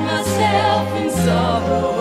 myself in sorrow.